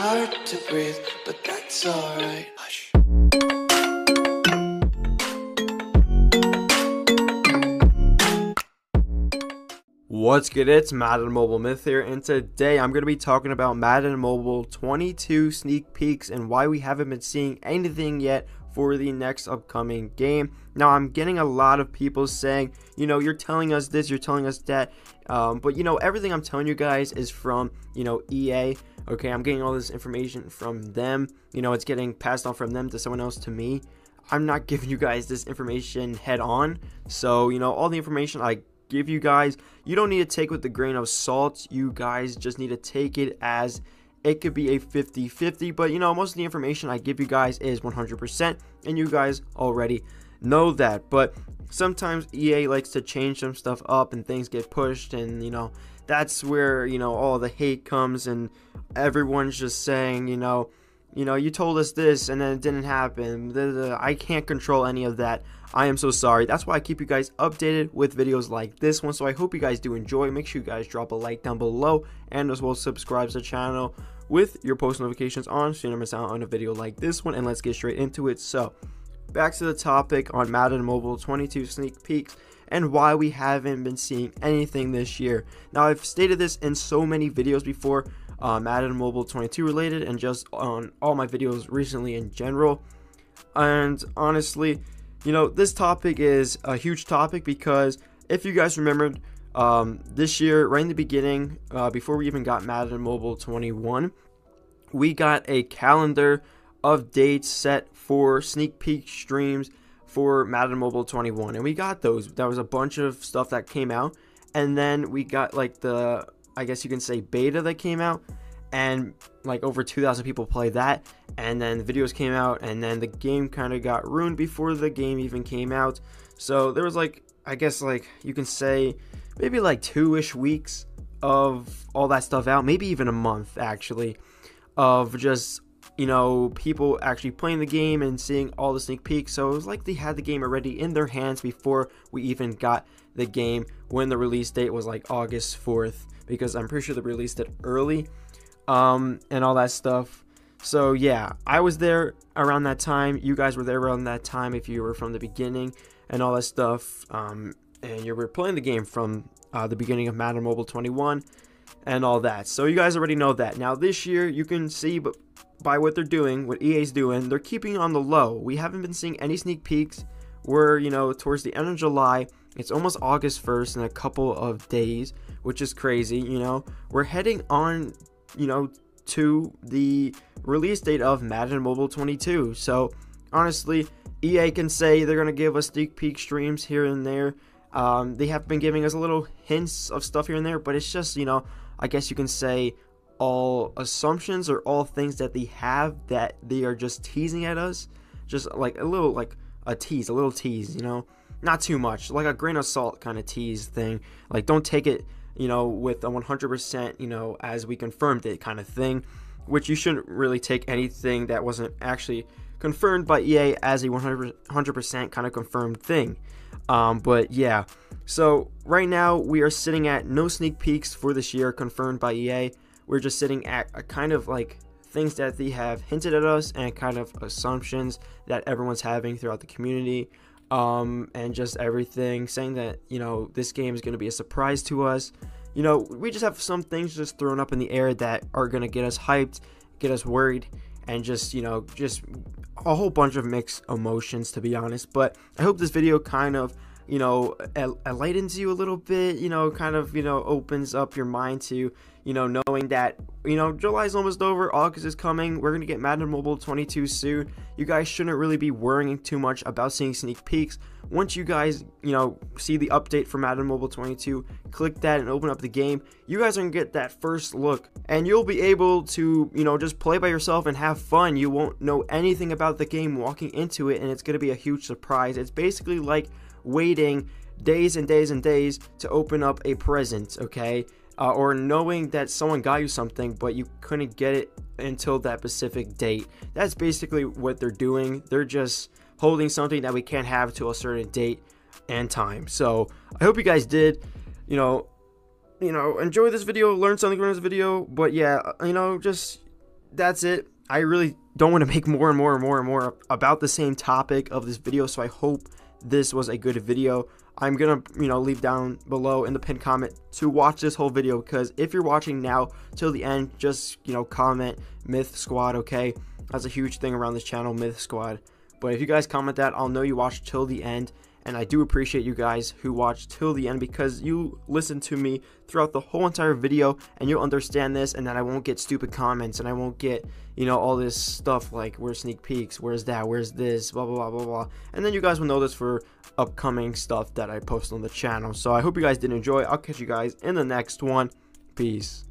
hard to breathe, but that's alright. Hush. What's good? It's Madden Mobile Myth here, and today I'm going to be talking about Madden Mobile 22 sneak peeks and why we haven't been seeing anything yet for the next upcoming game. Now, I'm getting a lot of people saying, you know, you're telling us this, you're telling us that, um, but you know, everything I'm telling you guys is from, you know, EA. Okay, I'm getting all this information from them. You know, it's getting passed on from them to someone else to me. I'm not giving you guys this information head on. So, you know, all the information I give you guys, you don't need to take with the grain of salt. You guys just need to take it as it could be a 50 50. But, you know, most of the information I give you guys is 100%, and you guys already know that. But sometimes EA likes to change some stuff up and things get pushed, and, you know, that's where, you know, all the hate comes, and everyone's just saying, you know, you know, you told us this and then it didn't happen. I can't control any of that. I am so sorry. That's why I keep you guys updated with videos like this one. So I hope you guys do enjoy. Make sure you guys drop a like down below and as well subscribe to the channel with your post notifications on so you never miss out on a video like this one. And let's get straight into it. So back to the topic on Madden Mobile 22 sneak peeks and why we haven't been seeing anything this year. Now I've stated this in so many videos before uh, Madden Mobile 22 related and just on all my videos recently in general. And honestly, you know, this topic is a huge topic because if you guys remembered, um, this year, right in the beginning, uh, before we even got Madden Mobile 21, we got a calendar of dates set for sneak peek streams for Madden Mobile 21, and we got those. That was a bunch of stuff that came out, and then we got like the I guess you can say beta that came out and like over 2000 people played that and then the videos came out and then the game kind of got ruined before the game even came out so there was like i guess like you can say maybe like two-ish weeks of all that stuff out maybe even a month actually of just you know people actually playing the game and seeing all the sneak peeks so it was like they had the game already in their hands before we even got the game when the release date was like august 4th because I'm pretty sure they released it early um, and all that stuff. So yeah, I was there around that time. You guys were there around that time if you were from the beginning and all that stuff. Um, and you were playing the game from uh, the beginning of Madden Mobile 21 and all that. So you guys already know that. Now this year, you can see, but by what they're doing, what EA's doing, they're keeping on the low. We haven't been seeing any sneak peeks. We're you know towards the end of July. It's almost August 1st in a couple of days which is crazy. You know, we're heading on, you know, to the release date of Madden Mobile 22. So honestly, EA can say they're gonna give us sneak peek streams here and there. Um, they have been giving us a little hints of stuff here and there, but it's just you know, I guess you can say all assumptions or all things that they have that they are just teasing at us, just like a little like a tease, a little tease, you know, not too much, like a grain of salt kind of tease thing. Like don't take it you know, with a 100%, you know, as we confirmed it kind of thing, which you shouldn't really take anything that wasn't actually confirmed by EA as a 100% kind of confirmed thing. Um, but yeah, so right now we are sitting at no sneak peeks for this year confirmed by EA. We're just sitting at a kind of like things that they have hinted at us and kind of assumptions that everyone's having throughout the community um, and just everything, saying that you know this game is going to be a surprise to us. You know, we just have some things just thrown up in the air that are going to get us hyped, get us worried, and just you know, just a whole bunch of mixed emotions to be honest. But I hope this video kind of you know enlightens you a little bit. You know, kind of you know opens up your mind to you know, knowing that, you know, July's almost over, August is coming, we're going to get Madden Mobile 22 soon. You guys shouldn't really be worrying too much about seeing sneak peeks. Once you guys, you know, see the update for Madden Mobile 22, click that and open up the game. You guys are going to get that first look and you'll be able to, you know, just play by yourself and have fun. You won't know anything about the game walking into it and it's going to be a huge surprise. It's basically like waiting days and days and days to open up a present, okay? uh, or knowing that someone got you something but you couldn't get it until that specific date. That's basically what they're doing. They're just holding something that we can't have to a certain date and time. So I hope you guys did, you know, you know, enjoy this video, learn something from this video. But yeah, uh, you know, just that's it. I really don't want to make more and more and more and more about the same topic of this video, so I hope this was a good video. I'm gonna, you know, leave down below in the pinned comment to watch this whole video because if you're watching now till the end, just, you know, comment Myth Squad, okay? That's a huge thing around this channel, Myth Squad. But if you guys comment that, I'll know you watched till the end. And I do appreciate you guys who watched till the end because you listened to me throughout the whole entire video and you'll understand this and then I won't get stupid comments and I won't get, you know, all this stuff like where's sneak peeks, where's that, where's this, blah, blah, blah, blah, blah. And then you guys will know this for upcoming stuff that I post on the channel. So I hope you guys did enjoy. I'll catch you guys in the next one. Peace.